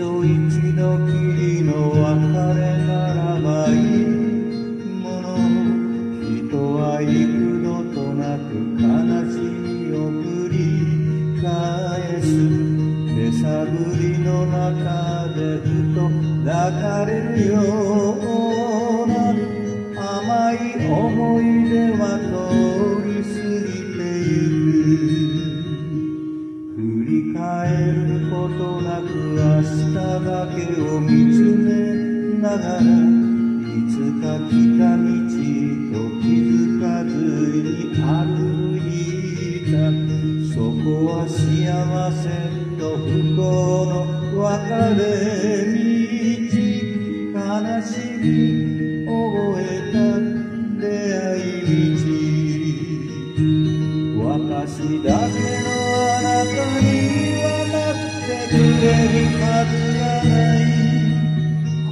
と一度きりの別れならばいいもの人は幾度となく悲しみを繰り返す手探りの中でふと抱かれるような甘い思い出は通り振り返ることなく明日だけを見つめながらいつか来た道と気づかずに歩いたそこは幸せと不幸の別れ道悲しみ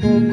心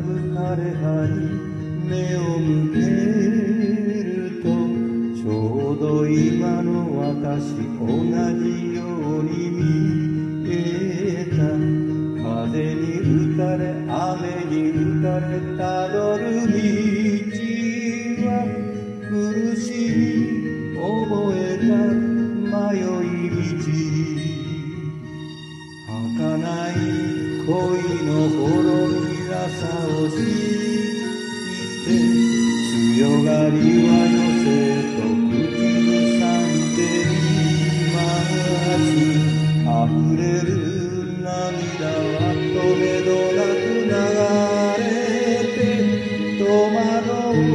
に浮かぶ枯葉に目を向けるとちょうど今の私同じように見えた風に打たれ雨に打たれたどる道は苦しみ覚えた迷い道儚い恋のほろ苦さを知って強がりはよせと口ずさんでいます溢れる涙はとめどなく流れて戸惑う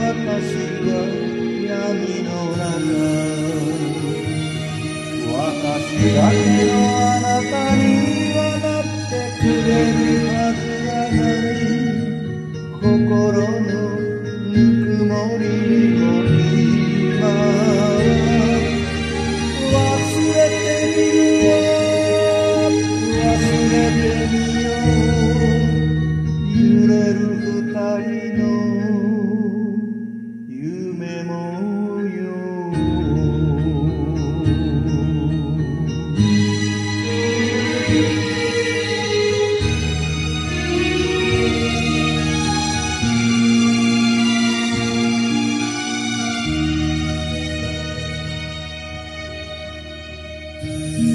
私は闇の中私だけのあなたに morning. Mm-hmm.